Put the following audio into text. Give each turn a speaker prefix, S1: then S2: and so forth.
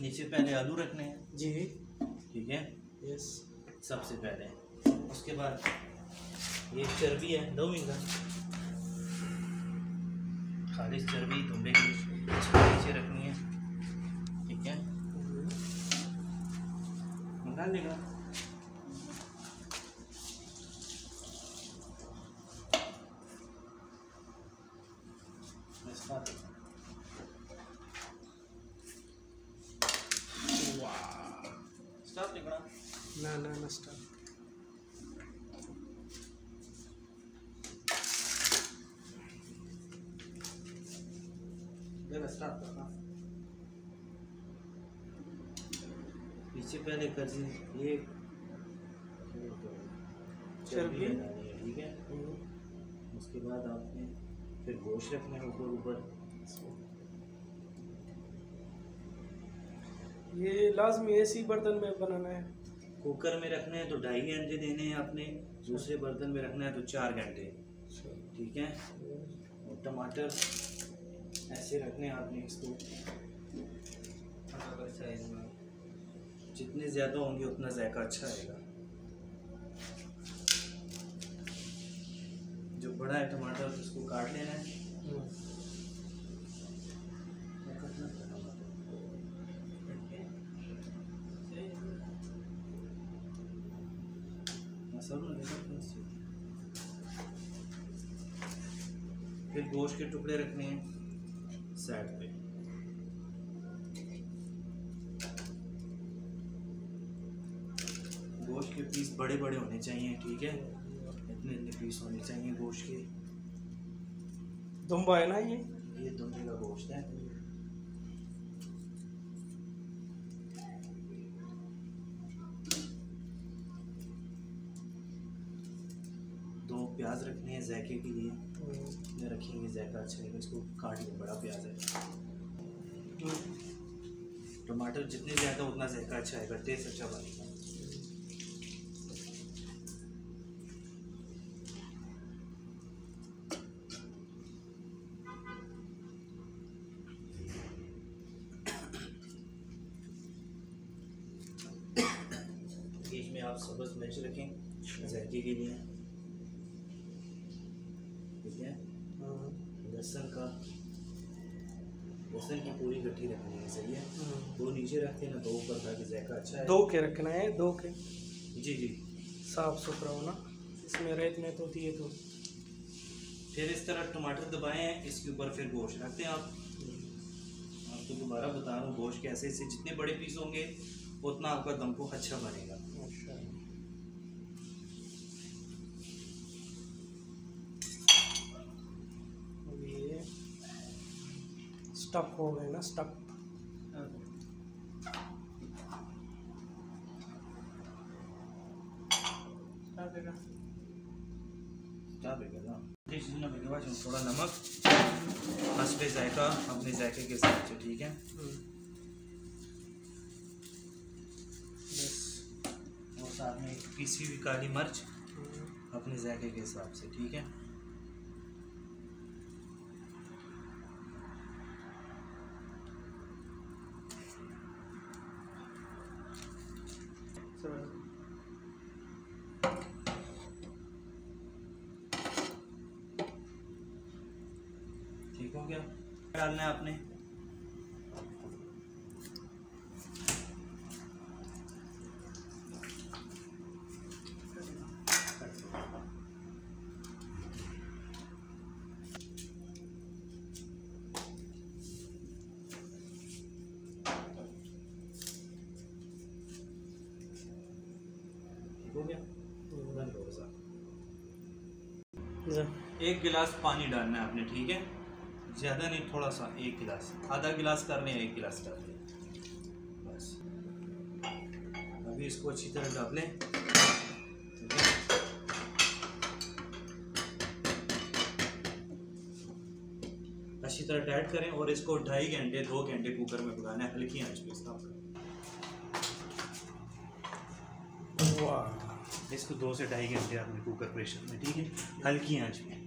S1: नीचे पहले आलू रखने हैं।
S2: जी।
S1: ठीक है?
S2: यस
S1: सबसे पहले। उसके बाद ये चर्बी है दो मिनट। खालिश चर्बी धुम्बे की नीचे रखनी है। ठीक है? निकाल लेगा।
S2: ना ना स्टार्ट
S1: पीछे पहले कर दी ये। चर्बी ठीक है? उसके बाद आपने फिर गोश्त रखना है ऊपर ऊपर।
S2: ये लाजमी ऐसी बर्तन में बनाना है।
S1: कुकर में रखना है तो ढाई घंटे देने हैं आपने दूसरे बर्तन में रखना है तो चार घंटे। ठीक है? और टमाटर ऐसे रखने हैं आपने इसको। अलग साइज़ में। जितने ज़्यादा होंगे उतना जायका अच्छा आएगा जो बड़ा है टमाटर उसको काट लेना है काटना है टमाटर। मसाला लगा अपने से। फिर गोश्त के टुकड़े रखने हैं साइड पे। गोश्त के पीस बड़े बड़े होने चाहिए ठीक है? इतने इतने पीस होने चाहिए गोश्त के।
S2: दुम्बा है ना ये?
S1: ये दुम्बे का गोश्त है दो प्याज रखने हैं जायके के लिए। रखेंगे जायका अच्छा है इसको काट लें, बड़ा प्याज है। टमाटर जितने ज़्यादा उतना जायका अच्छा आएगा, टेस्ट अच्छा बनेगा। बीच में आप सब्ज मिर्च रखें जायके के लिए। लहसुन का लहसुन की पूरी गट्ठी रखनी है सही है? दो नीचे रखते हैं ना दो ऊपर ताकि जायका अच्छा है।
S2: दो के रखना है दो के।
S1: जी जी।
S2: साफ़ सुथरा होना इसमें रेत में तो दिए तो।
S1: फिर इस तरह टमाटर दबाएँ इसके ऊपर फिर गोश्त रखते हैं आप। आपको दोबारा बता रहा हूँ गोश्त कैसे इससे जितने बड़े पीस होंगे उतना आपका दम को अच्छा बनेगा।
S2: स्टफ़ हो गए ना स्टफ़
S1: थोड़ा नमक हंसपे जायका अपने जायके के हिसाब से ठीक है और साथ में पीसी हुई काली मिर्च अपने जायके के हिसाब से ठीक है ठीक हो गया। डालना है आपने। हो गया। एक गिलास पानी डालना है आपने ठीक है? ज़्यादा नहीं, थोड़ा सा, एक गिलास। आधा गिलास कर लें एक गिलास कर लें बस। अभी इसको अच्छी तरह डाल लें। अच्छी तरह टाइट करें और इसको ढाई घंटे, दो घंटे कुकर में पकाना है, हल्की आँच पे इसका इसको दो से ढाई घंटे आपने कुकर प्रेशर में, ठीक है? हल्की आँच में